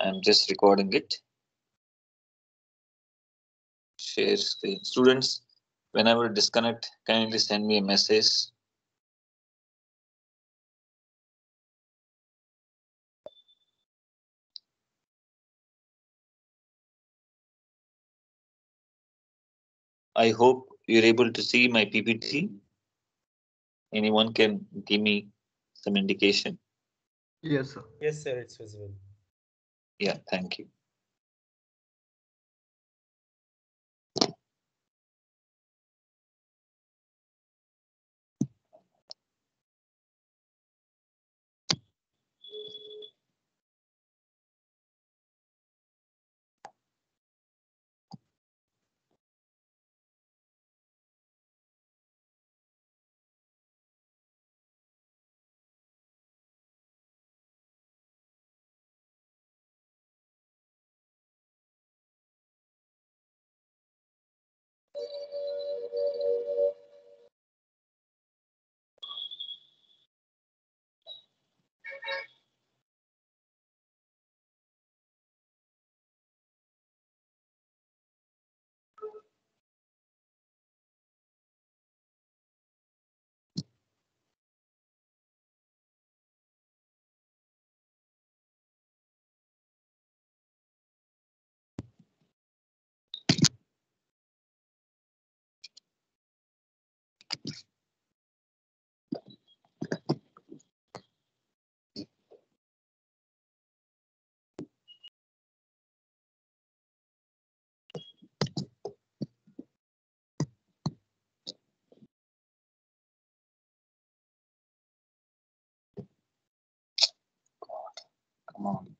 I'm just recording it. Share screen. Students, whenever disconnect, kindly send me a message. I hope you're able to see my PPT. Anyone can give me some indication? Yes, sir. Yes, sir, it's visible. Yeah, thank you. Come on.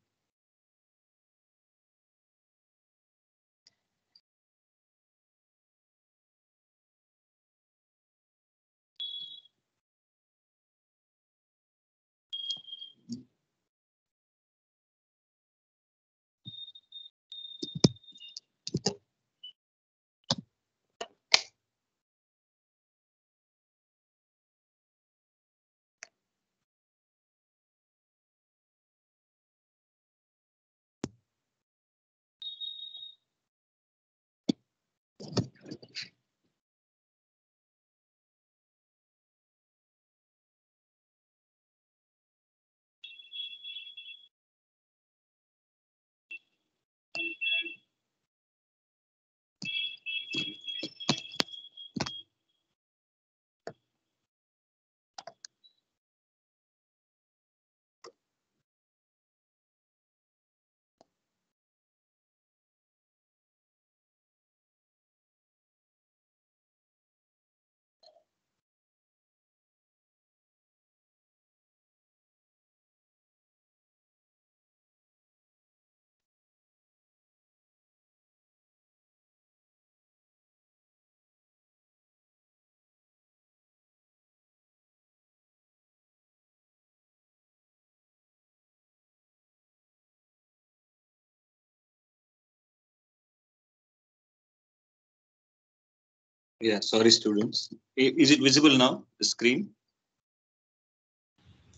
Yeah, sorry, students. Is it visible now, the screen?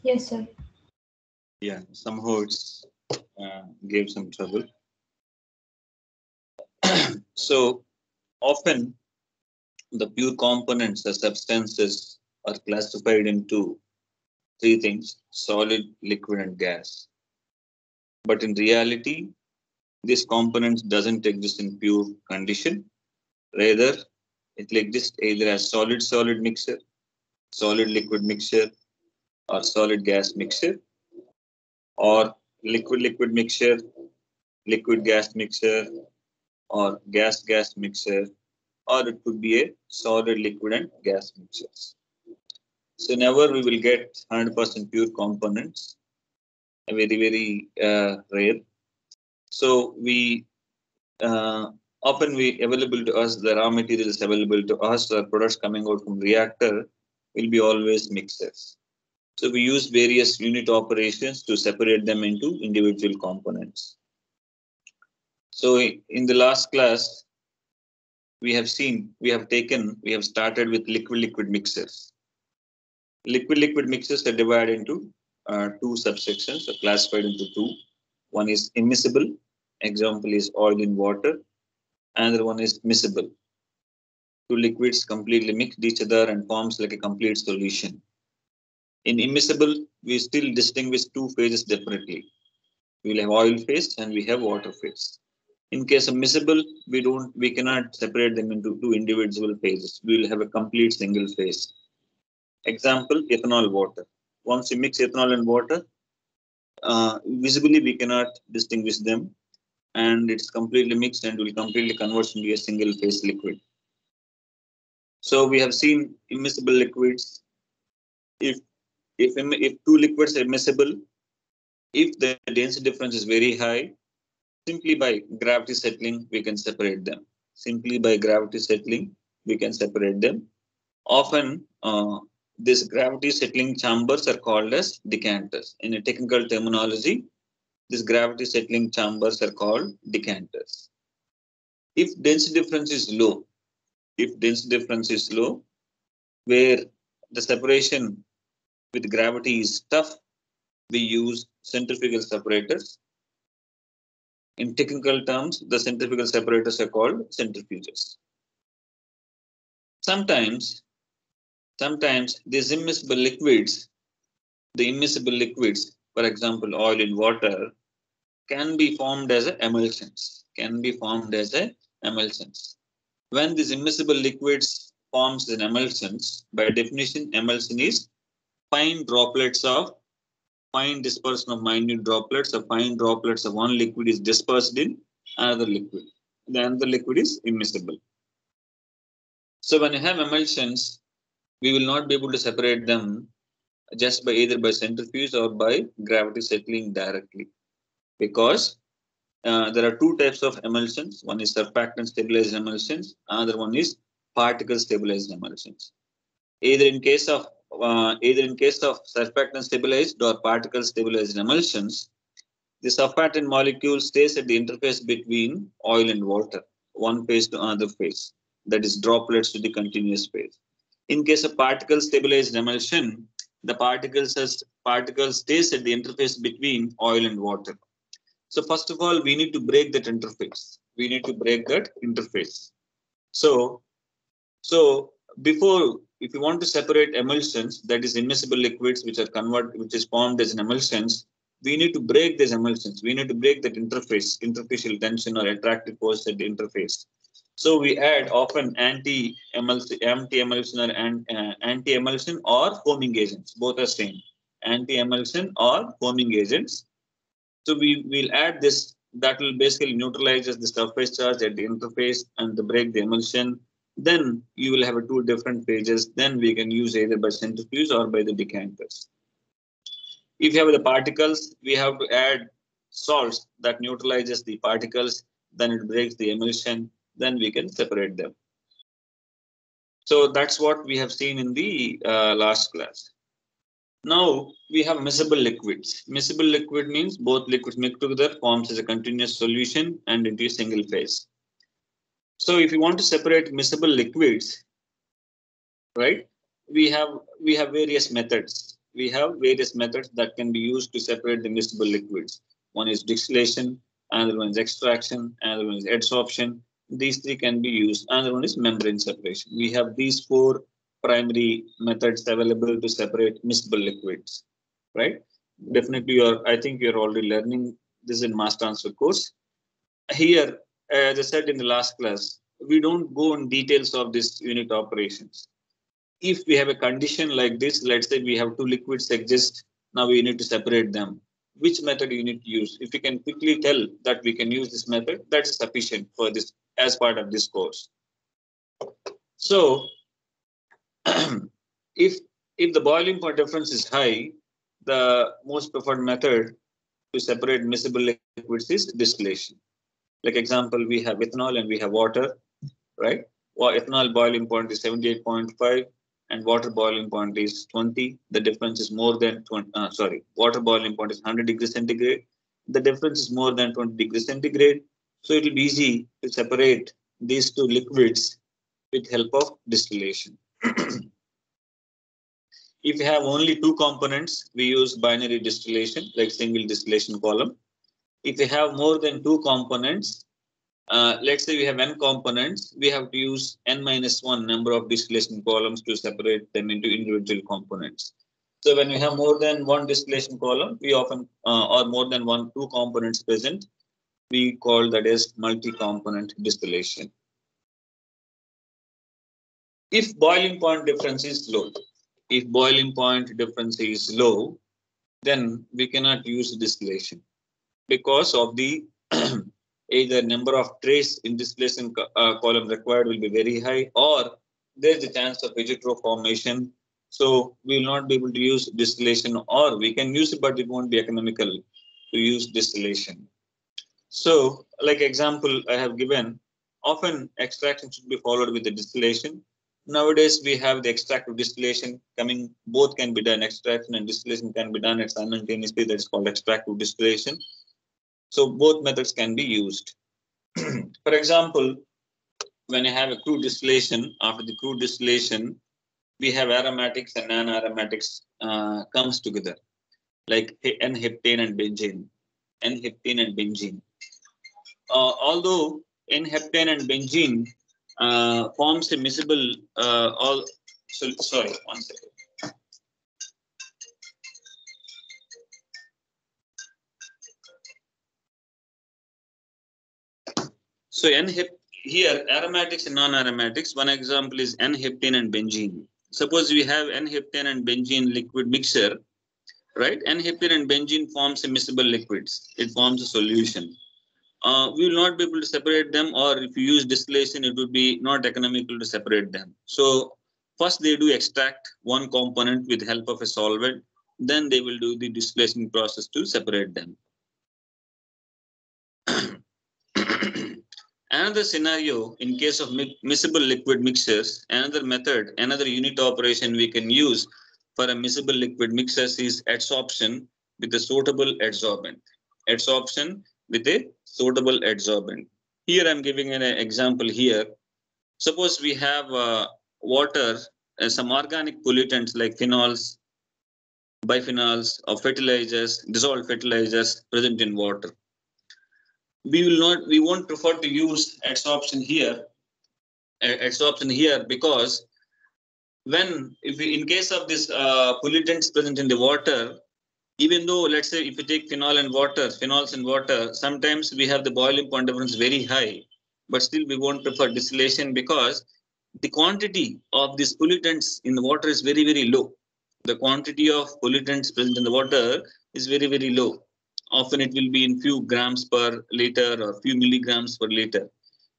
Yes, sir. Yeah, somehow it's uh, gave some trouble. so often the pure components, the substances are classified into three things, solid, liquid and gas. But in reality, this component doesn't exist in pure condition. Rather, it will exist either as solid solid mixture, solid liquid mixture, or solid gas mixture, or liquid liquid mixture, liquid gas mixture, or gas gas mixture, or it could be a solid liquid and gas mixtures. So never we will get 100% pure components, very very uh, rare. So we uh, often we available to us the raw materials available to us the products coming out from reactor will be always mixers so we use various unit operations to separate them into individual components so in the last class we have seen we have taken we have started with liquid liquid mixers liquid liquid mixers are divided into uh, two subsections are classified into two One is immiscible. Example is oil in water. Another one is miscible. Two liquids completely mix each other and forms like a complete solution. In immiscible, we still distinguish two phases differently. We will have oil phase and we have water phase. In case of miscible, we don't, we cannot separate them into two individual phases. We will have a complete single phase. Example, ethanol water. Once you mix ethanol and water, uh, visibly we cannot distinguish them and it's completely mixed and will completely convert into a single phase liquid. So we have seen immiscible liquids. If if if two liquids are miscible, if the density difference is very high, simply by gravity settling we can separate them. Simply by gravity settling we can separate them. Often uh, these gravity settling chambers are called as decanters. In a technical terminology, these gravity settling chambers are called decanters. If density difference is low, if density difference is low, where the separation with gravity is tough, we use centrifugal separators. In technical terms, the centrifugal separators are called centrifuges. Sometimes, sometimes these immiscible liquids, the immiscible liquids, for example, oil in water, can be formed as emulsions, can be formed as a emulsions. When these immiscible liquids forms in emulsions, by definition, emulsion is fine droplets of fine dispersion of minute droplets or fine droplets of one liquid is dispersed in another liquid. Then the liquid is immiscible. So when you have emulsions, we will not be able to separate them just by either by centrifuge or by gravity settling directly because uh, there are two types of emulsions. One is surfactant stabilized emulsions. Another one is particle stabilized emulsions. Either in case of uh, either in case of surfactant stabilized or particle stabilized emulsions, the surfactant molecule stays at the interface between oil and water, one phase to another phase, that is droplets to the continuous phase. In case of particle stabilized emulsion, the particles particle stays at the interface between oil and water. So first of all, we need to break that interface. We need to break that interface. So, so before, if you want to separate emulsions, that is immiscible liquids, which are convert, which is formed as an emulsions, we need to break these emulsions. We need to break that interface, interfacial tension or attractive force at the interface. So we add often anti-emulsion, anti-emulsion or uh, anti-emulsion or foaming agents. Both are same. Anti-emulsion or foaming agents. So we will add this that will basically neutralizes the surface charge at the interface and the break the emulsion. Then you will have a two different phases. Then we can use either by centrifuge or by the decanters. If you have the particles, we have to add salts that neutralizes the particles. Then it breaks the emulsion. Then we can separate them. So that's what we have seen in the uh, last class. Now we have miscible liquids. Miscible liquid means both liquids mixed together forms as a continuous solution and into a single phase. So if you want to separate miscible liquids, right, we have we have various methods. We have various methods that can be used to separate the miscible liquids. One is distillation, another one is extraction, another one is adsorption. These three can be used. Another one is membrane separation. We have these four primary methods available to separate miscible liquids, right? Definitely, you're. I think you're already learning this in mass transfer course. Here, as I said in the last class, we don't go in details of this unit operations. If we have a condition like this, let's say we have two liquids exist, now we need to separate them. Which method you need to use? If you can quickly tell that we can use this method, that's sufficient for this as part of this course. So if if the boiling point difference is high, the most preferred method to separate miscible liquids is distillation. Like example, we have ethanol and we have water, right? Well, ethanol boiling point is 78.5 and water boiling point is 20. The difference is more than 20, uh, sorry, water boiling point is 100 degrees centigrade. The difference is more than 20 degrees centigrade. So it will be easy to separate these two liquids with help of distillation. if we have only two components, we use binary distillation, like single distillation column. if we have more than two components, uh, let's say we have n components, we have to use n minus one number of distillation columns to separate them into individual components. So when we have more than one distillation column, we often, uh, or more than one, two components present, we call that as multi-component distillation. If boiling point difference is low, if boiling point difference is low, then we cannot use distillation because of the either number of trays in distillation uh, column required will be very high or there's a chance of vegetative formation so we will not be able to use distillation or we can use it, but it won't be economical to use distillation. So like example I have given, often extraction should be followed with the distillation. Nowadays we have the extractive distillation coming, both can be done, extraction and distillation can be done at simultaneously, that's called extractive distillation. So both methods can be used. For example, when you have a crude distillation, after the crude distillation, we have aromatics and non-aromatics uh, comes together, like N-heptane and benzene, N-heptane and benzene. Uh, although N-heptane and benzene forms a miscible, uh, all, so, sorry, one second. So N-hep here aromatics and non-aromatics. One example is N-heptane and benzene suppose we have N-heptane and benzene liquid mixture, right? N-heptane and benzene forms miscible liquids. It forms a solution. Uh, we will not be able to separate them or if you use distillation, it would be not economical to separate them. So first they do extract one component with help of a solvent, then they will do the distillation process to separate them. Another scenario, in case of miscible liquid mixers, another method, another unit operation we can use for a miscible liquid mixers is adsorption with a suitable adsorbent. Adsorption with a suitable adsorbent. Here I'm giving an example here. Suppose we have uh, water, uh, some organic pollutants like phenols, biphenyls, or fertilizers, dissolved fertilizers present in water we will not we won't prefer to use adsorption here adsorption here because when if we, in case of this uh, pollutants present in the water even though let's say if you take phenol and water phenols in water sometimes we have the boiling point difference very high but still we won't prefer distillation because the quantity of these pollutants in the water is very very low the quantity of pollutants present in the water is very very low often it will be in few grams per liter or few milligrams per liter.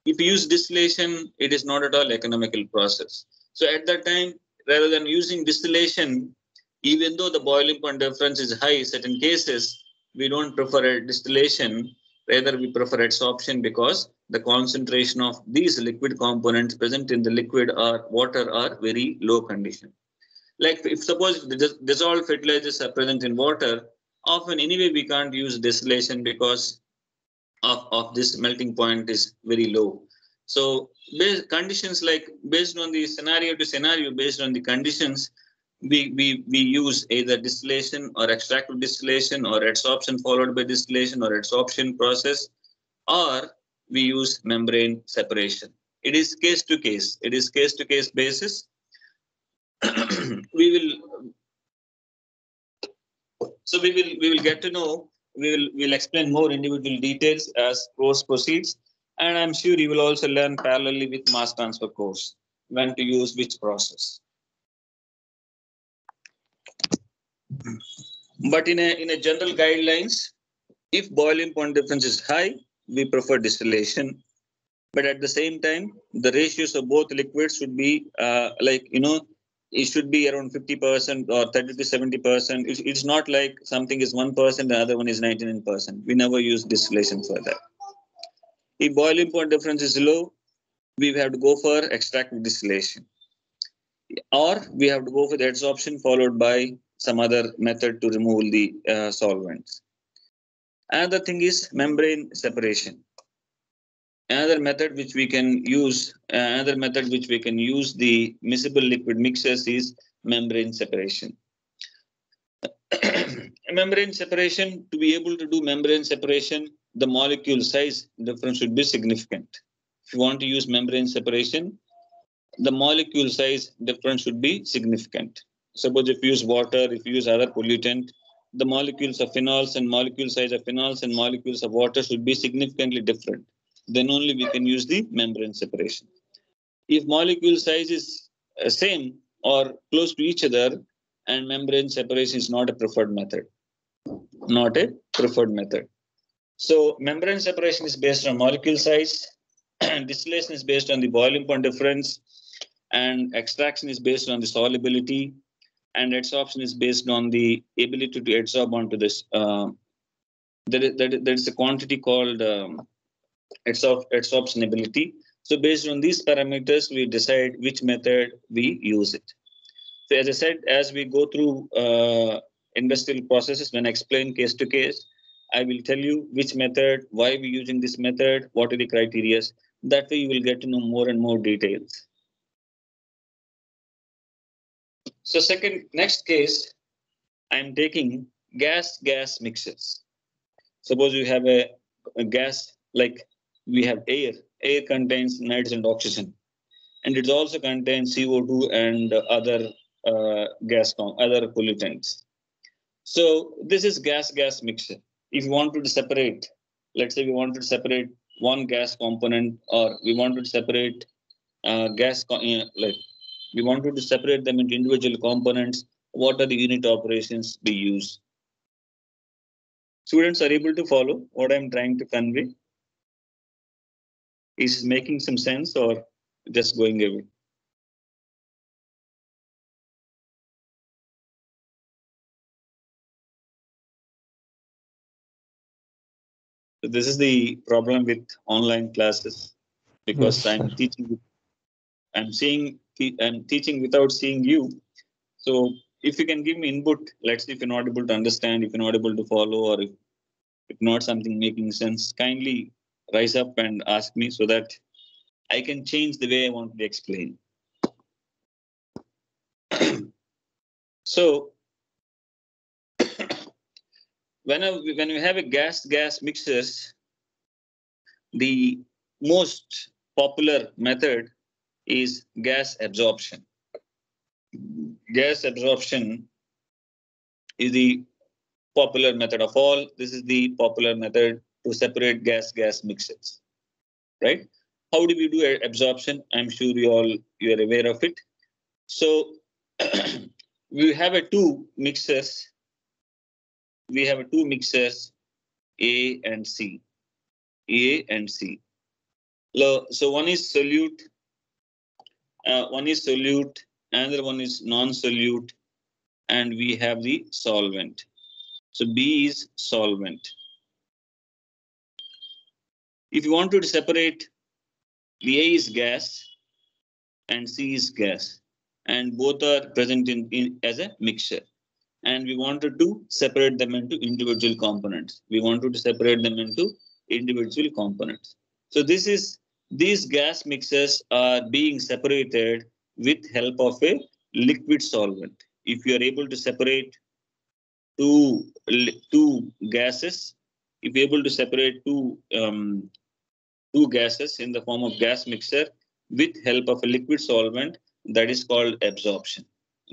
If you use distillation, it is not at all economical process. So at that time, rather than using distillation, even though the boiling point difference is high, certain cases, we don't prefer a distillation, rather we prefer adsorption because the concentration of these liquid components present in the liquid or water are very low condition. Like if suppose the dissolved fertilizers are present in water, often anyway we can't use distillation because of, of this melting point is very low. So conditions like based on the scenario to scenario, based on the conditions, we, we, we use either distillation or extractive distillation or adsorption followed by distillation or adsorption process, or we use membrane separation. It is case to case. It is case to case basis. we will so we will we will get to know. We will we'll explain more individual details as course proceeds, and I'm sure you will also learn parallelly with mass transfer course when to use which process. But in a in a general guidelines, if boiling point difference is high, we prefer distillation. But at the same time, the ratios of both liquids should be uh, like you know it should be around 50% or 30 to 70%. It's, not like something is 1%, the other one is 99%. We never use distillation for that. If boiling point difference is low, we have to go for extractive distillation. Or we have to go for the adsorption followed by some other method to remove the uh, solvents. Another thing is membrane separation another method which we can use another method which we can use the miscible liquid mixers is membrane separation membrane separation, to be able to do membrane separation, the molecule size difference should be significant. If you want to use membrane separation, the molecule size difference should be significant. Suppose if you use water, if you use other pollutant, the molecules of phenols and molecule size of phenols and molecules of water should be significantly different. Then only we can use the membrane separation. If molecule size is uh, same or close to each other, and membrane separation is not a preferred method. Not a preferred method. So membrane separation is based on molecule size, distillation is based on the boiling point difference, and extraction is based on the solubility, and adsorption is based on the ability to adsorb onto this. Uh, there, is, there is a quantity called um, adsorb, adsorption ability. So based on these parameters, we decide which method we use it. So as I said, as we go through uh, industrial processes, when I explain case to case, I will tell you which method, why we're using this method, what are the criteria. That way you will get to know more and more details. So second, next case, I'm taking gas-gas mixtures. Suppose you have a, a, gas, like we have air. Air contains nitrogen and oxygen. And it also contains CO2 and other uh, gas, other pollutants. So this is gas-gas mixture. If you wanted to separate, let's say we wanted to separate one gas component or we wanted to separate uh, gas, like we wanted to separate them into individual components. What are the unit operations we use? Students are able to follow what I'm trying to convey. Is making some sense or just going away? So this is the problem with online classes because I'm teaching, I'm seeing I'm teaching without seeing you. So if you can give me input, let's see if you're not able to understand, if you're not able to follow, or if, if not something making sense, kindly rise up and ask me so that I can change the way I want to explain. so when, I, when you have a gas-gas mixers, the most popular method is gas absorption. Gas absorption is the popular method of all. This is the popular method to separate gas-gas mixtures, right? How do we do absorption? I'm sure you all you are aware of it. So we have a two mixers. We have a two mixers, A and C. A and C. So one is solute uh, one is solute, another one is non-solute, and we have the solvent. So B is solvent. If you want to separate, the A is gas and C is gas, and both are present in, in as a mixture. And we wanted to separate them into individual components. We wanted to separate them into individual components. So this is these gas mixes are being separated with help of a liquid solvent. If you are able to separate two, two gases, if you're able to separate two, um, two gases in the form of gas mixture with help of a liquid solvent, that is called absorption.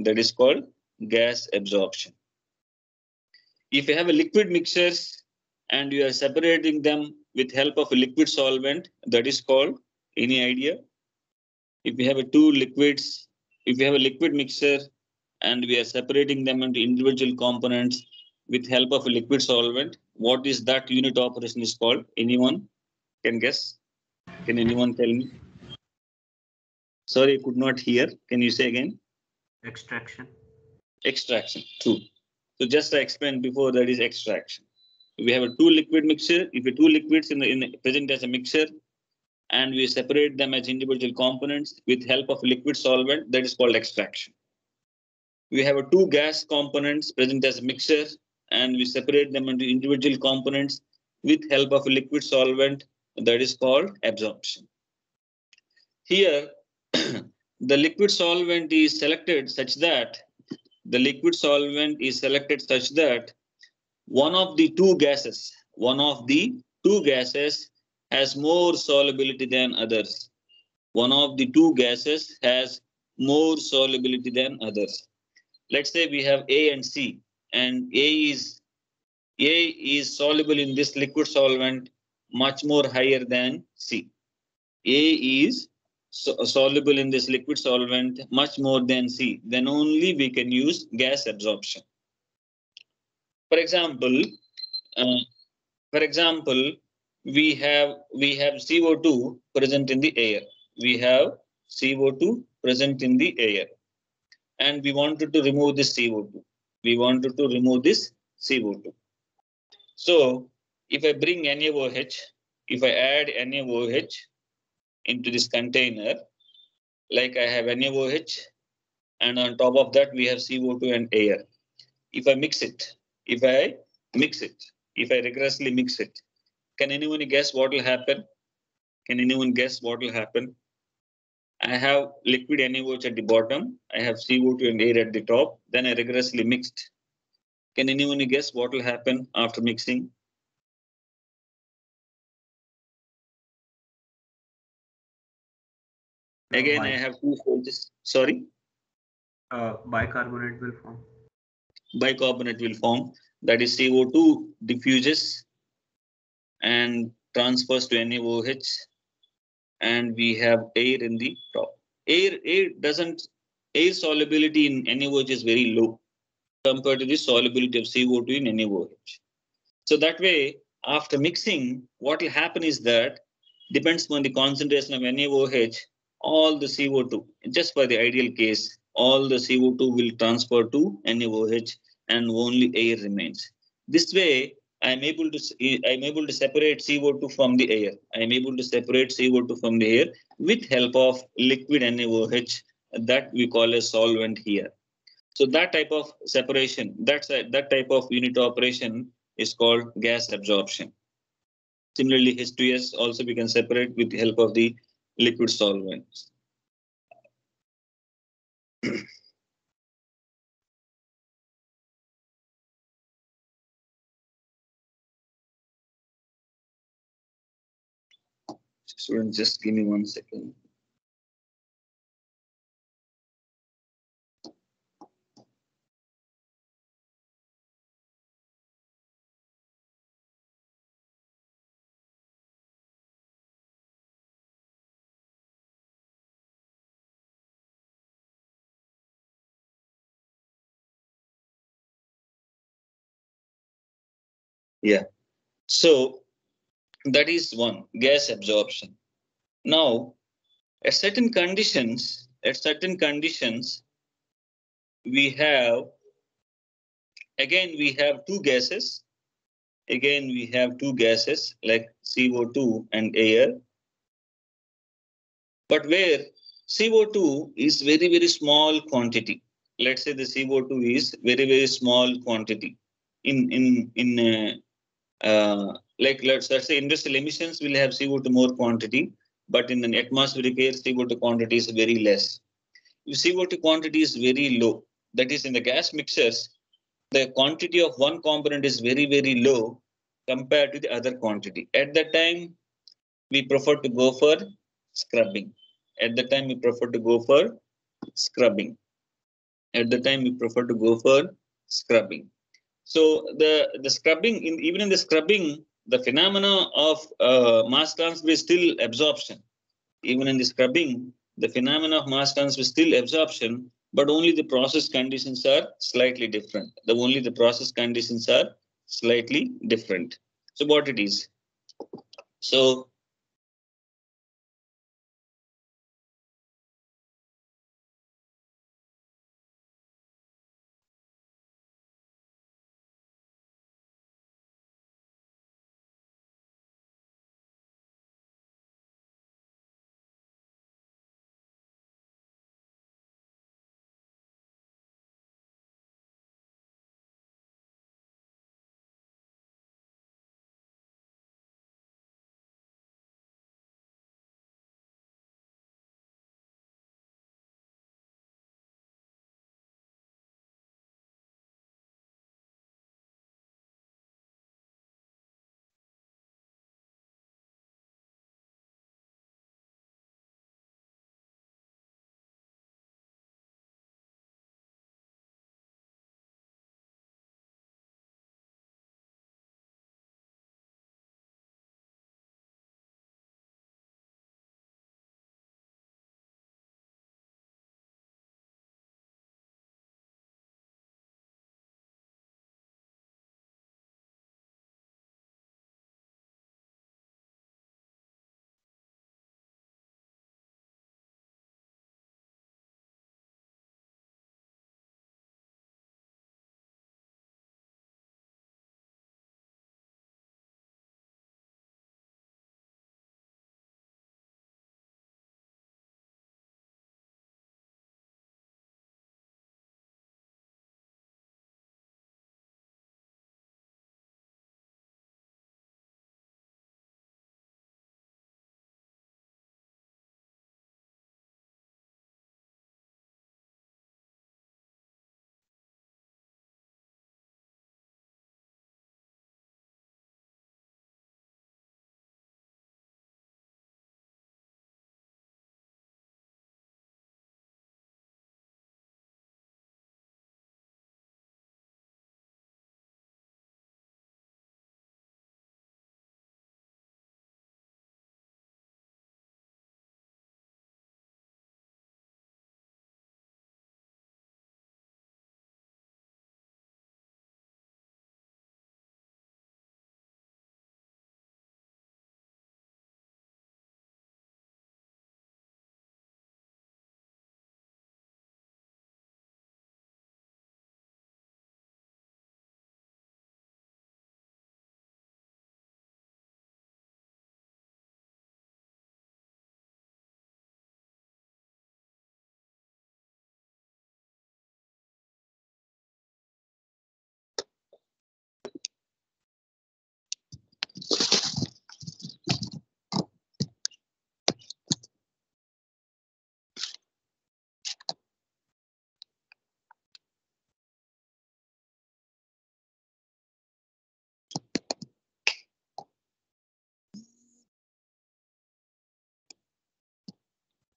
That is called gas absorption. If you have a liquid mixtures and you are separating them with help of a liquid solvent that is called any idea? If we have a two liquids if we have a liquid mixture and we are separating them into individual components with help of a liquid solvent what is that unit operation is called? Anyone can guess? Can anyone tell me? Sorry i could not hear. Can you say again? Extraction. Extraction true. So just i explained before that is extraction we have a two liquid mixture. If we two liquids in the, in the present as a mixture, and we separate them as individual components with help of liquid solvent, that is called extraction. We have a two gas components present as a mixture, and we separate them into individual components with help of a liquid solvent, that is called absorption. Here, the liquid solvent is selected such that the liquid solvent is selected such that one of the two gases, one of the two gases has more solubility than others. One of the two gases has more solubility than others. Let's say we have A and C, and A is A is soluble in this liquid solvent much more higher than C. A is so soluble in this liquid solvent much more than C. Then only we can use gas absorption. For example, uh, for example, we have we have CO2 present in the air. We have CO2 present in the air, and we wanted to remove this CO2. We wanted to remove this CO2. So if I bring NaOH, if I add NaOH into this container, like I have NaOH, and on top of that we have CO2 and air. If I mix it, if I mix it, if I rigorously mix it, can anyone guess what will happen? Can anyone guess what will happen? I have liquid NaOH at the bottom. I have CO2 and air at the top. Then I rigorously mixed. Can anyone guess what will happen after mixing? Again, I have two stages. Sorry? Uh, bicarbonate will form. Bicarbonate will form. That is CO2 diffuses and transfers to NaOH and we have air in the top. Air, air doesn't, air solubility in NaOH is very low compared to the solubility of CO2 in NaOH. So that way, after mixing, what will happen is that depends on the concentration of NaOH, all the CO2, just for the ideal case, all the CO2 will transfer to NaOH and only air remains. This way, I'm able to I'm able to separate CO2 from the air. I'm able to separate CO2 from the air with help of liquid NaOH that we call a solvent here. So that type of separation, that's a, that type of unit operation is called gas absorption. Similarly, H2S also we can separate with the help of the liquid solvents. Just give me one second. Yeah. So that is one gas absorption. Now, at certain conditions, at certain conditions, we have again we have two gases. Again, we have two gases like CO2 and air. But where CO2 is very, very small quantity. Let's say the CO2 is very, very small quantity. In in in uh, Uh, like let's, let's say industrial emissions will have CO2 more quantity, but in an atmospheric air, CO2 quantity is very less. If CO2 quantity is very low, that is in the gas mixers, the quantity of one component is very, very low compared to the other quantity. At that time, we prefer to go for scrubbing. At the time, we prefer to go for scrubbing. At the time, we prefer to go for scrubbing. So the, the scrubbing, in, even in the scrubbing, the phenomena of uh, mass transfer is still absorption. Even in the scrubbing, the phenomena of mass transfer is still absorption, but only the process conditions are slightly different. The only the process conditions are slightly different. So what it is? So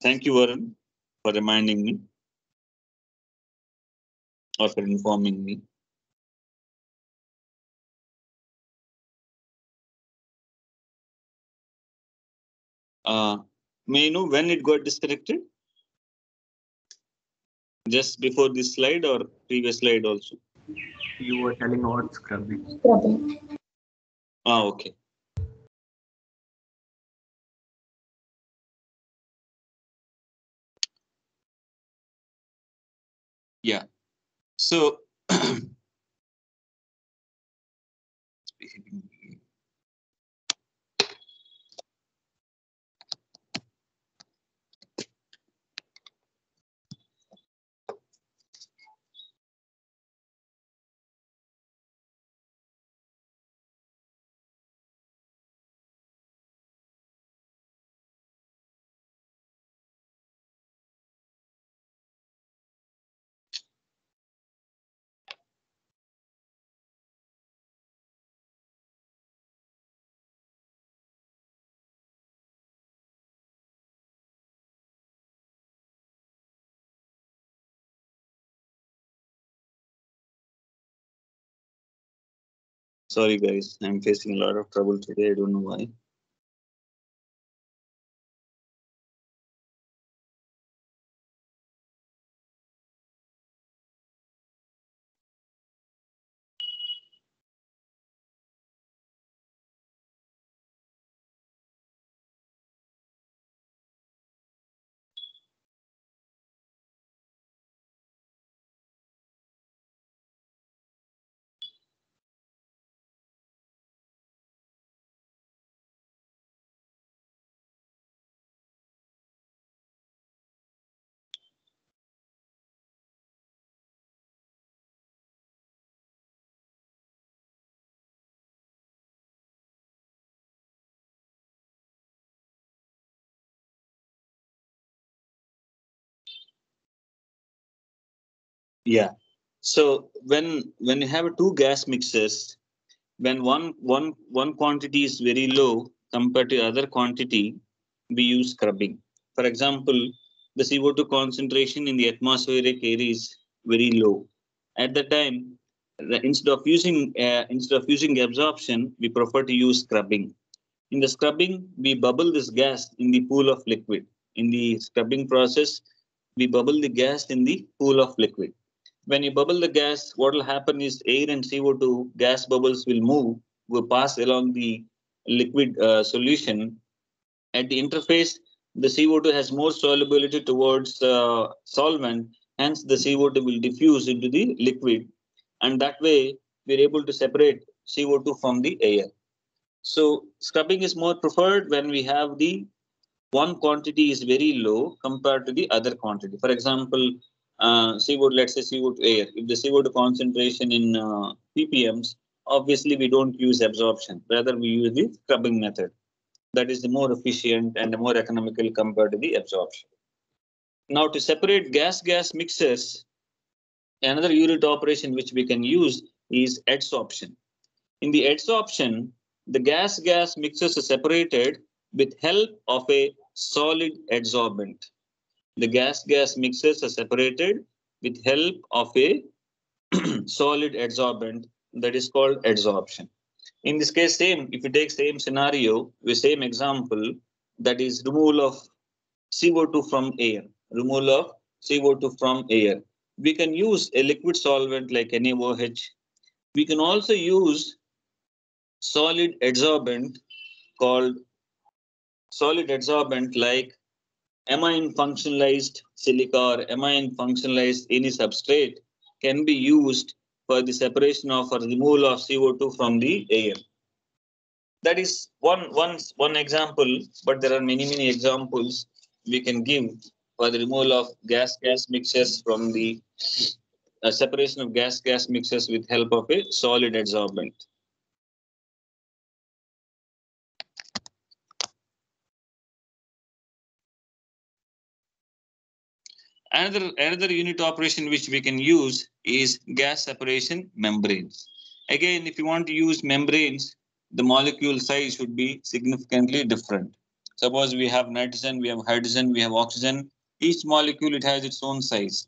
Thank you, Varun, for reminding me or for informing me. Uh, may I know when it got disconnected? Just before this slide or previous slide also? You were telling about scrubbing. Scrubbing. Ah, okay. Yeah. So sorry guys, I'm facing a lot of trouble today. I don't know why. Yeah. So when when you have two gas mixes, when one one one quantity is very low compared to other quantity, we use scrubbing. For example, the CO2 concentration in the atmospheric air is very low. At the time, instead of using uh, instead of using absorption, we prefer to use scrubbing. In the scrubbing, we bubble this gas in the pool of liquid. In the scrubbing process, we bubble the gas in the pool of liquid when you bubble the gas, what will happen is air and CO2 gas bubbles will move, will pass along the liquid uh, solution. At the interface, the CO2 has more solubility towards uh, solvent, hence the CO2 will diffuse into the liquid. And that way, we're able to separate CO2 from the air. So scrubbing is more preferred when we have the one quantity is very low compared to the other quantity. For example, uh, CO2, let's say CO2 air, if the CO2 concentration in uh, ppms, obviously we don't use absorption, rather we use the scrubbing method. That is the more efficient and the more economical compared to the absorption. Now to separate gas-gas mixers, another unit operation which we can use is adsorption. In the adsorption, the gas-gas mixers are separated with help of a solid adsorbent the gas-gas mixes are separated with help of a solid adsorbent that is called adsorption. In this case, same, if you take same scenario, with same example, that is removal of CO2 from air, removal of CO2 from air. We can use a liquid solvent like NaOH. We can also use solid adsorbent called solid adsorbent like amine functionalized silica or amine functionalized any substrate can be used for the separation of or removal of CO2 from the air. That is one, one, one example, but there are many, many examples we can give for the removal of gas-gas mixtures from the uh, separation of gas-gas mixtures with help of a solid adsorbent. Another, another unit operation which we can use is gas separation membranes. Again, if you want to use membranes, the molecule size should be significantly different. Suppose we have nitrogen, we have hydrogen, we have oxygen. Each molecule, it has its own size.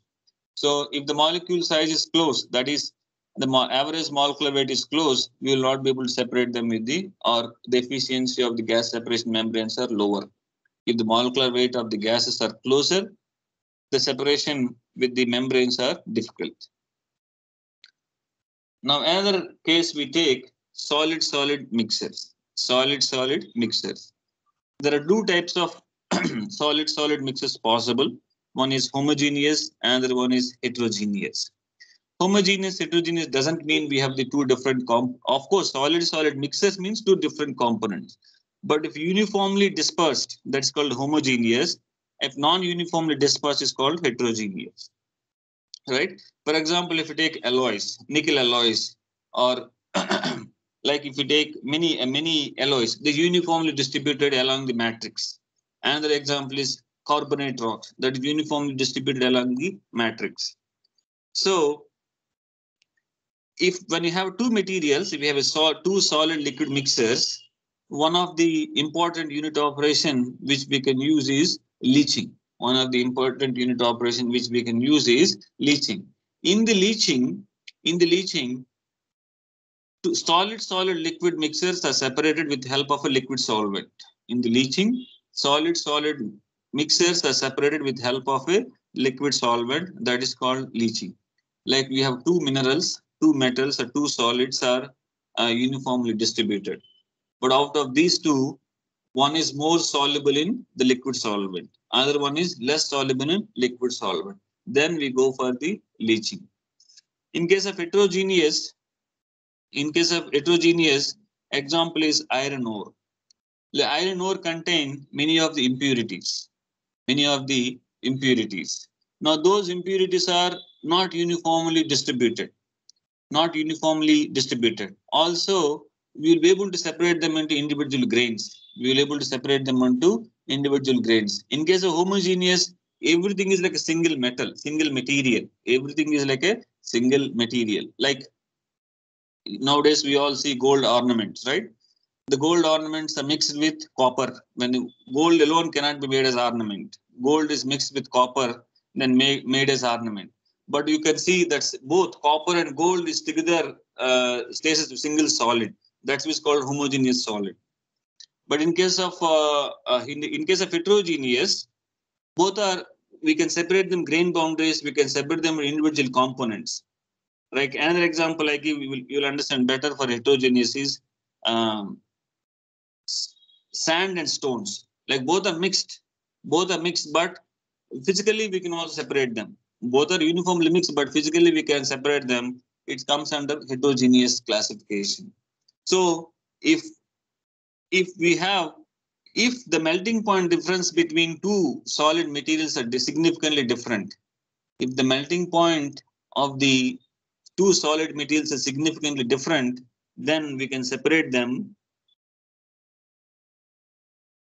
So if the molecule size is close, that is the mo average molecular weight is close, we will not be able to separate them with the, or the efficiency of the gas separation membranes are lower. If the molecular weight of the gases are closer, the separation with the membranes are difficult. Now another case we take solid-solid mixers. Solid-solid mixers. There are two types of solid-solid mixers possible. One is homogeneous, another one is heterogeneous. Homogeneous, heterogeneous doesn't mean we have the two different comp. Of course, solid-solid mixers means two different components. But if uniformly dispersed, that's called homogeneous. If non-uniformly dispersed is called heterogeneous. Right? For example, if you take alloys, nickel alloys, or like if you take many uh, many alloys, they're uniformly distributed along the matrix. Another example is carbonate rocks that is uniformly distributed along the matrix. So if when you have two materials, if you have a sol two solid liquid mixers, one of the important unit operation which we can use is leaching. One of the important unit operation which we can use is leaching. In the leaching, in the leaching, solid solid liquid mixers are separated with help of a liquid solvent. In the leaching, solid solid mixers are separated with help of a liquid solvent that is called leaching. Like we have two minerals, two metals or two solids are uh, uniformly distributed. But out of these two, one is more soluble in the liquid solvent. Other one is less soluble in liquid solvent. Then we go for the leaching. In case of heterogeneous, in case of heterogeneous, example is iron ore. The iron ore contain many of the impurities many of the impurities. Now, those impurities are not uniformly distributed, not uniformly distributed. Also, we will be able to separate them into individual grains. We will able to separate them into individual grains. In case of homogeneous, everything is like a single metal, single material. Everything is like a single material. Like nowadays, we all see gold ornaments, right? the gold ornaments are mixed with copper. When gold alone cannot be made as ornament, gold is mixed with copper, then made, made as ornament. But you can see that both copper and gold is together uh, stays as a single solid. That's what's called homogeneous solid. But in case of uh, uh, in, in case of heterogeneous, both are we can separate them grain boundaries. We can separate them individual components. Like another example I give, you will you'll understand better for heterogeneous is um, sand and stones. Like both are mixed, both are mixed, but physically we can also separate them. Both are uniformly mixed, but physically we can separate them. It comes under heterogeneous classification. So if if we have if the melting point difference between two solid materials are significantly different, if the melting point of the two solid materials are significantly different, then we can separate them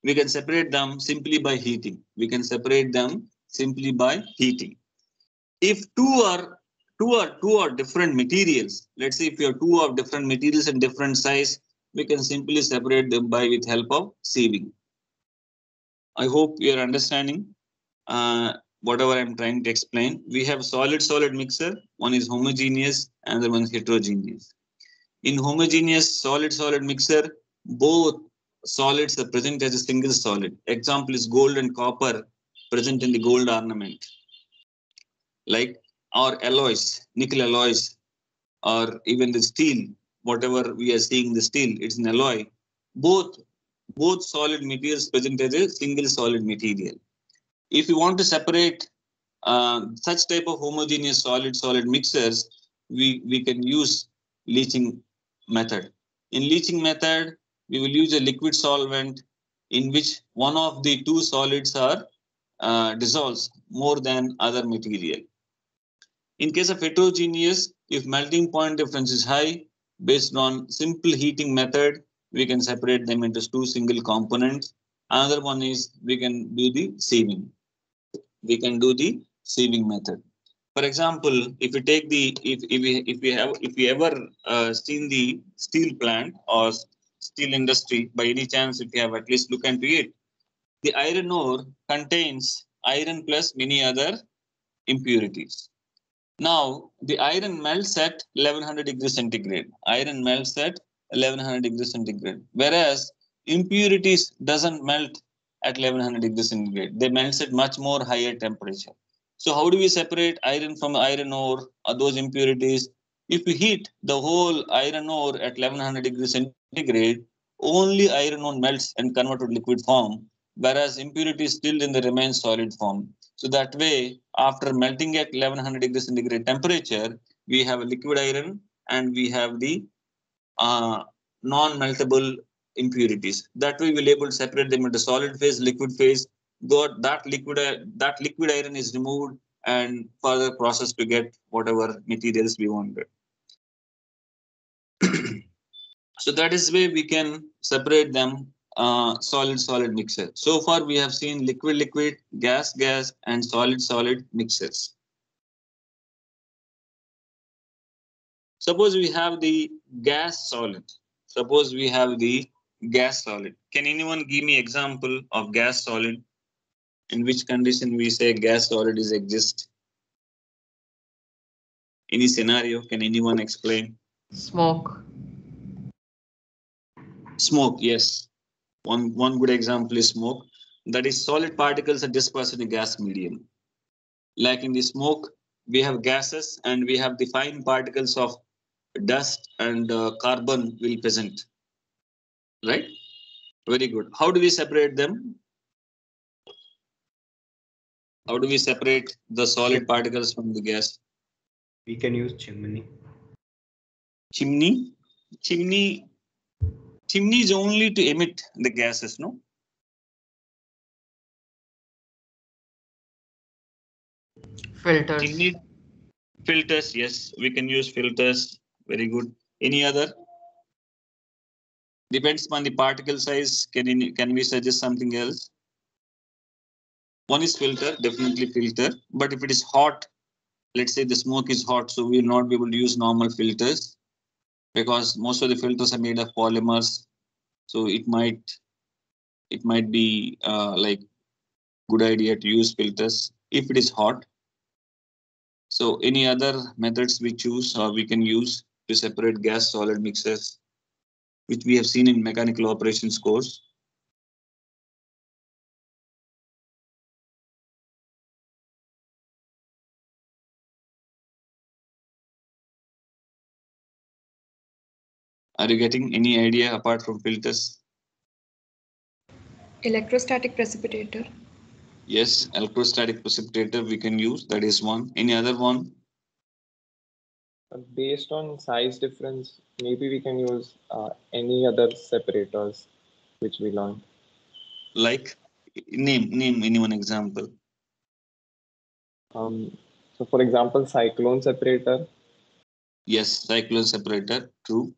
we can separate them simply by heating. We can separate them simply by heating. If two are two are two are different materials, let's say if you have two of different materials and different size, we can simply separate them by with help of sieving. I hope you are understanding uh, whatever I'm trying to explain. We have solid-solid mixer. One is homogeneous, and the one is heterogeneous. In homogeneous solid-solid mixer, both solids are present as a single solid. Example is gold and copper present in the gold ornament. Like our alloys, nickel alloys, or even the steel, whatever we are seeing the steel, it's an alloy. Both, both solid materials present as a single solid material. If you want to separate uh, such type of homogeneous solid-solid mixers, we, we can use leaching method. In leaching method, we will use a liquid solvent in which one of the two solids are uh, dissolves more than other material. In case of heterogeneous, if melting point difference is high, based on simple heating method, we can separate them into two single components. Another one is we can do the sieving. We can do the sieving method. For example, if you take the if if we if we have if we ever uh, seen the steel plant or steel industry by any chance if you have at least look into it the iron ore contains iron plus many other impurities. Now, the iron melts at 1100 degrees centigrade. Iron melts at 1100 degrees centigrade. Whereas impurities doesn't melt at 1100 degrees centigrade. They melt at much more higher temperature. So how do we separate iron from iron ore or those impurities? If we heat the whole iron ore at 1100 degrees centigrade, only iron ore melts and converted to liquid form, whereas impurities still in the remain solid form. So that way, after melting at 1100 degrees centigrade temperature, we have a liquid iron and we have the uh, non-meltable impurities. That way, we'll able to separate them into solid phase, liquid phase. Though that liquid that liquid iron is removed and further process to get whatever materials we wanted. so that is way we can separate them uh, solid solid mixer. So far we have seen liquid liquid, gas gas, and solid solid mixers. Suppose we have the gas solid. Suppose we have the gas solid. Can anyone give me example of gas solid? In which condition we say gas solid is exist? Any scenario? Can anyone explain? Smoke. Smoke, yes. One, one good example is smoke. That is solid particles are dispersed in a gas medium. Like in the smoke, we have gases and we have the fine particles of dust and uh, carbon will present. Right? Very good. How do we separate them? How do we separate the solid particles from the gas? We can use chimney. Chimney? Chimney chimney is only to emit the gases, no? Filters. Chimney filters, yes, we can use filters. Very good. Any other? Depends on the particle size. Can, in, can we suggest something else? One is filter, definitely filter. But if it is hot, let's say the smoke is hot, so we will not be able to use normal filters because most of the filters are made of polymers. So it might it might be uh, like good idea to use filters if it is hot. So any other methods we choose or we can use to separate gas solid mixes, which we have seen in mechanical operations course. Are you getting any idea apart from filters? Electrostatic precipitator. Yes, electrostatic precipitator we can use. That is one. Any other one? Uh, Based on size difference, maybe we can use uh, any other separators which we learned. Like name name any one example. Um, so, for example, cyclone separator. Yes, cyclone separator. True.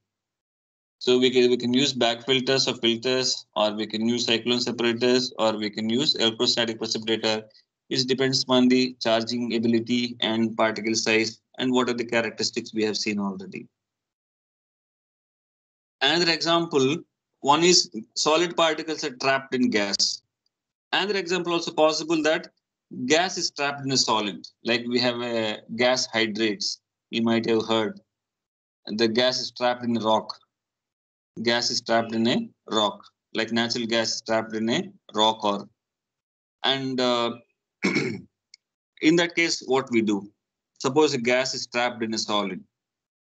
So we can we can use bag filters or filters, or we can use cyclone separators, or we can use electrostatic precipitator. It depends on the charging ability and particle size and what are the characteristics we have seen already. Another example, one is solid particles are trapped in gas. Another example also possible that gas is trapped in a solid, like we have a gas hydrates. You might have heard. The gas is trapped in a rock. Gas is trapped in a rock, like natural gas is trapped in a rock or. And uh, in that case, what we do? Suppose a gas is trapped in a solid.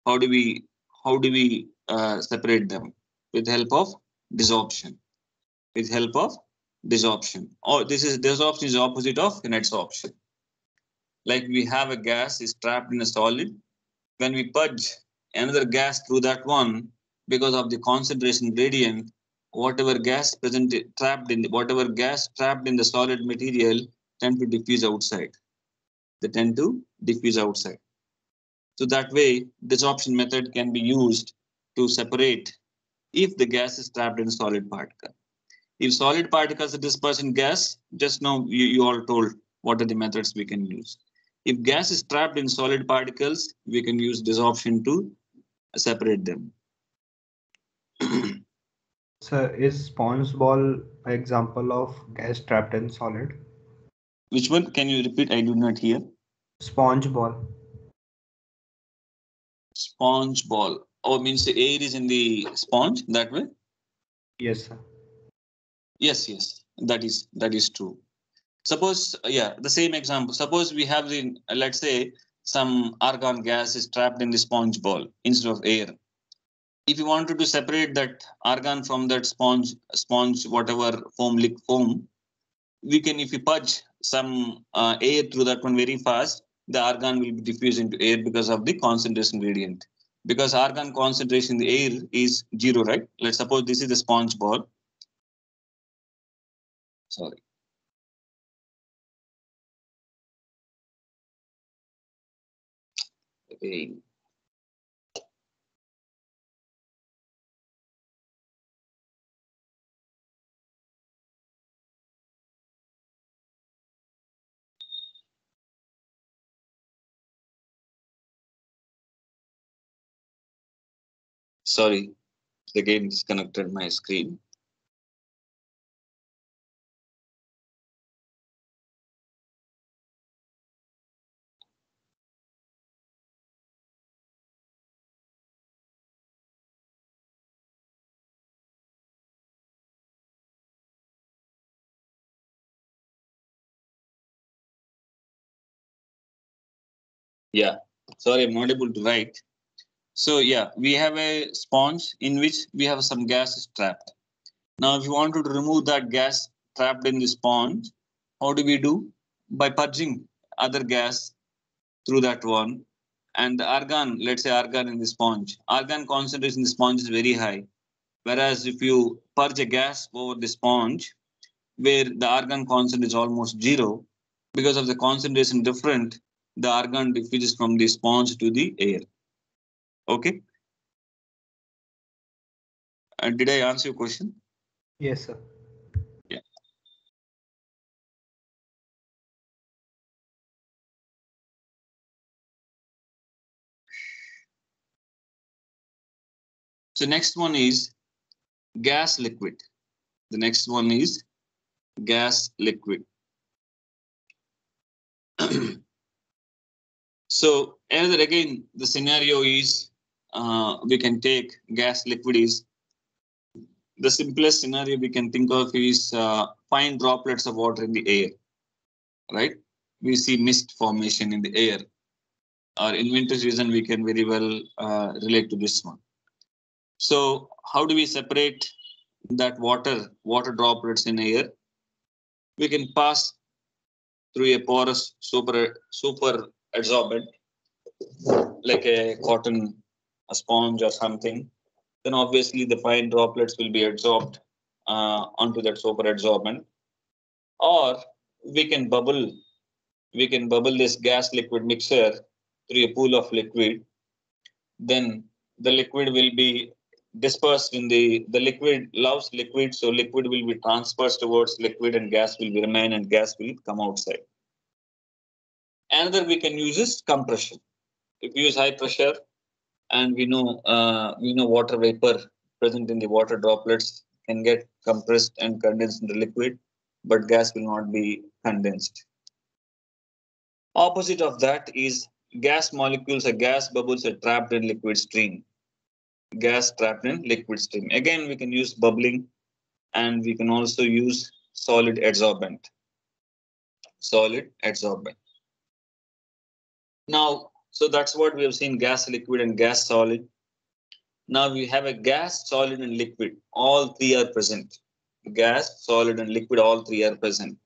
How do we how do we uh, separate them? With help of desorption. With help of desorption. Or this is desorption is opposite of adsorption. Like we have a gas is trapped in a solid. When we purge another gas through that one, because of the concentration gradient, whatever gas present trapped in the, whatever gas trapped in the solid material tend to diffuse outside. They tend to diffuse outside. So that way, desorption method can be used to separate if the gas is trapped in solid particle. If solid particles are dispersed in gas, just now you, you all told what are the methods we can use. If gas is trapped in solid particles, we can use desorption to separate them. So is sponge ball example of gas trapped in solid? Which one? Can you repeat? I do not hear. Sponge ball. Sponge ball. Oh, means the air is in the sponge that way? Yes, sir. Yes, yes, that is that is true. Suppose, yeah, the same example. Suppose we have the, let's say, some argon gas is trapped in the sponge ball instead of air. If you wanted to separate that argon from that sponge, sponge, whatever foam, lick foam, we can, if you purge some uh, air through that one very fast, the argon will be diffused into air because of the concentration gradient. Because argon concentration in the air is zero, right? Let's suppose this is the sponge ball. Sorry. Okay. Sorry, again disconnected my screen. Yeah, sorry, I'm not able to write. So yeah, we have a sponge in which we have some gas trapped. Now, if you want to remove that gas trapped in the sponge, how do we do? By purging other gas through that one. And the argon, let's say argon in the sponge, argon concentration in the sponge is very high. Whereas if you purge a gas over the sponge, where the argon concentration is almost zero, because of the concentration different, the argon diffuses from the sponge to the air. Okay. And did I answer your question? Yes, sir. So next one is gas liquid. The next one is gas liquid. so another again, the scenario is uh, we can take gas liquid is the simplest scenario we can think of is uh, fine droplets of water in the air, right? We see mist formation in the air. Or in winter season, we can very well uh, relate to this one. So how do we separate that water, water droplets in air? We can pass through a porous super, super adsorbent, like a cotton, a sponge or something. Then obviously the fine droplets will be adsorbed uh, onto that super adsorbent. Or we can bubble, we can bubble this gas liquid mixer through a pool of liquid. Then the liquid will be dispersed in the the liquid loves liquid so liquid will be transpersed towards liquid and gas will remain and gas will come outside another we can use is compression if we use high pressure and we know uh, we know water vapor present in the water droplets can get compressed and condensed into liquid but gas will not be condensed opposite of that is gas molecules or gas bubbles are trapped in liquid stream gas trapped in liquid stream. Again, we can use bubbling and we can also use solid adsorbent. Solid adsorbent. Now, so that's what we have seen gas, liquid and gas solid. Now we have a gas, solid and liquid. All three are present. Gas, solid and liquid, all three are present.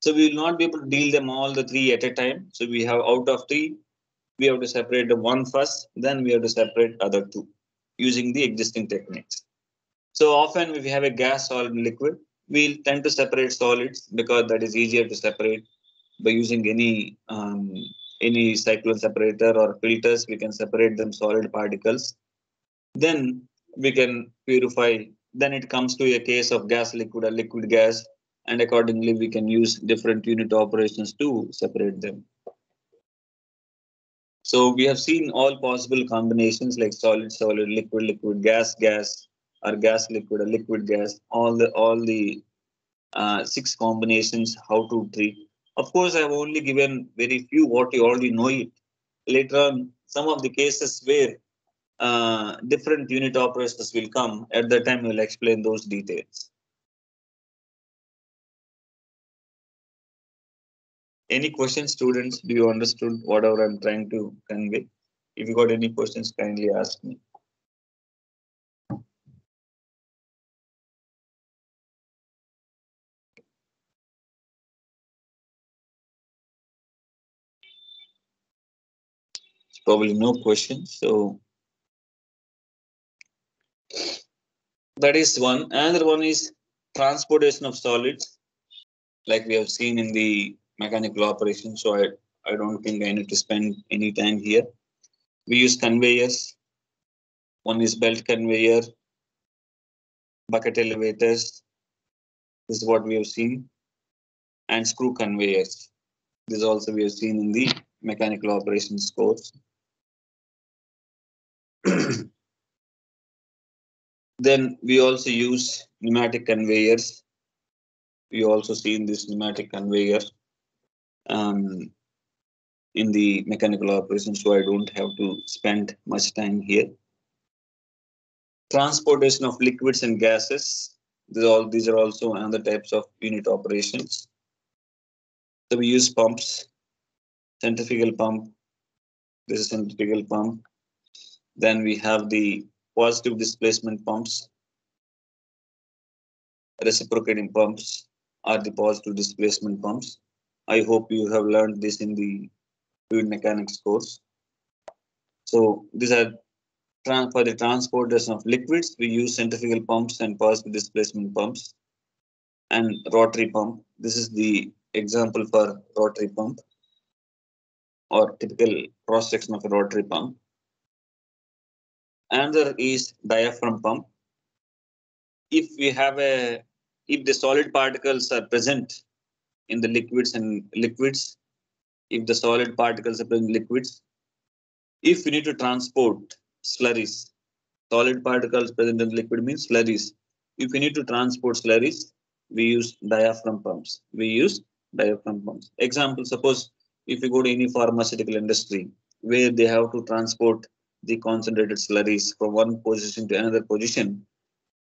So we will not be able to deal them all the three at a time. So we have out of three, we have to separate the one first, then we have to separate other two using the existing techniques. So often if we have a gas, solid, and liquid, we'll tend to separate solids because that is easier to separate by using any um, any cyclone separator or filters. We can separate them solid particles. Then we can purify. Then it comes to a case of gas, liquid, or liquid gas, and accordingly we can use different unit operations to separate them. So we have seen all possible combinations like solid, solid, liquid, liquid, gas, gas, or gas liquid or liquid gas, all the all the uh, six combinations, how to treat. Of course, I have only given very few what you already know it. Later on, some of the cases where uh, different unit operators will come, at that time we'll explain those details. Any questions, students? Do you understood whatever I'm trying to convey? If you got any questions, kindly ask me. Probably no questions, so. That is one. Another one is transportation of solids. Like we have seen in the mechanical operation, so I, I don't think I need to spend any time here. We use conveyors. One is belt conveyor, bucket elevators. This is what we have seen. And screw conveyors. This also we have seen in the mechanical operations course. then we also use pneumatic conveyors. We also seen this pneumatic conveyor um, in the mechanical operation, so I don't have to spend much time here. Transportation of liquids and gases. These all these are also another types of unit operations. So we use pumps, centrifugal pump. This is centrifugal pump. Then we have the positive displacement pumps, reciprocating pumps are the positive displacement pumps. I hope you have learned this in the fluid mechanics course. So these are for the transportation of liquids, we use centrifugal pumps and positive displacement pumps and rotary pump. This is the example for rotary pump or typical cross section of a rotary pump. Another is diaphragm pump. If we have a, if the solid particles are present in the liquids and liquids, if the solid particles are present in liquids, if we need to transport slurries, solid particles present in liquid means slurries. If we need to transport slurries, we use diaphragm pumps. We use diaphragm pumps. Example, suppose if you go to any pharmaceutical industry where they have to transport the concentrated slurries from one position to another position,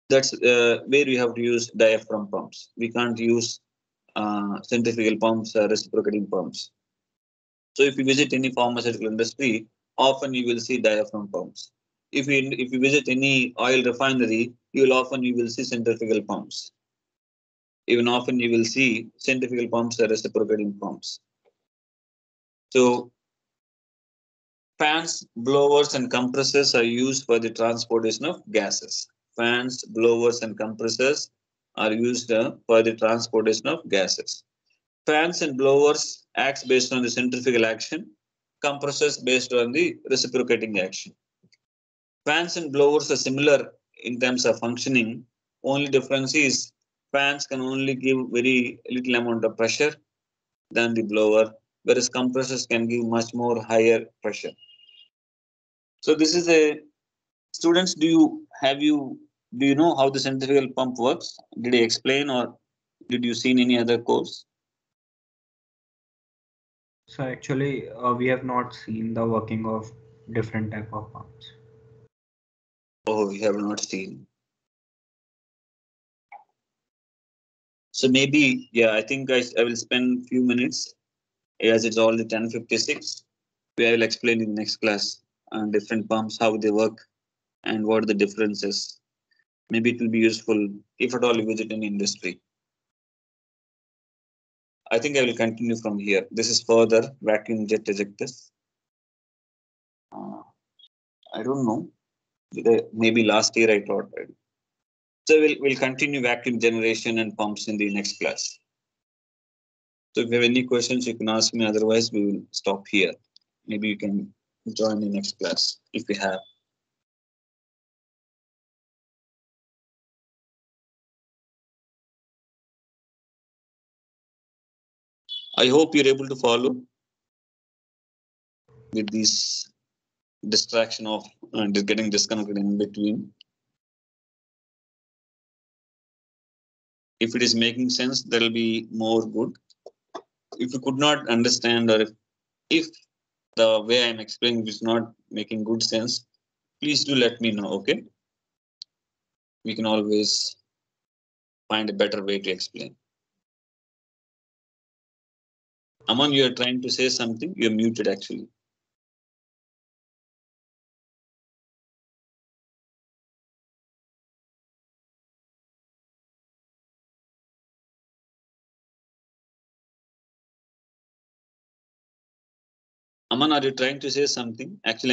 that's uh, where we have to use diaphragm pumps. We can't use uh, centrifugal pumps or reciprocating pumps. So if you visit any pharmaceutical industry, often you will see diaphragm pumps. If you if you visit any oil refinery, you will often you will see centrifugal pumps. Even often you will see centrifugal pumps or reciprocating pumps. So fans, blowers, and compressors are used for the transportation of gases. Fans, blowers, and compressors are used uh, for the transportation of gases. Fans and blowers acts based on the centrifugal action, compressors based on the reciprocating action. Fans and blowers are similar in terms of functioning. Only difference is fans can only give very little amount of pressure than the blower, whereas compressors can give much more higher pressure. So this is a students. Do you have you do you know how the centrifugal pump works? Did I explain or did you see in any other course? So actually, uh, we have not seen the working of different type of pumps. Oh, we have not seen. So maybe, yeah, I think I, I will spend few minutes as it's already 1056. We will explain in next class different pumps, how they work and what the differences. Maybe it will be useful if at all you visit an industry. I think I will continue from here. This is further vacuum jet ejectors. Uh, I don't know. Maybe last year I taught. So we'll, we'll continue vacuum generation and pumps in the next class. So if you have any questions, you can ask me. Otherwise, we will stop here. Maybe you can join the next class if we have. I hope you're able to follow with this distraction of uh, getting disconnected in between. if it is making sense, there will be more good. If you could not understand or if, if the way I'm explaining is not making good sense, please do let me know, okay? We can always find a better way to explain. Aman, you are trying to say something. You're muted actually. Aman, are you trying to say something? Actually,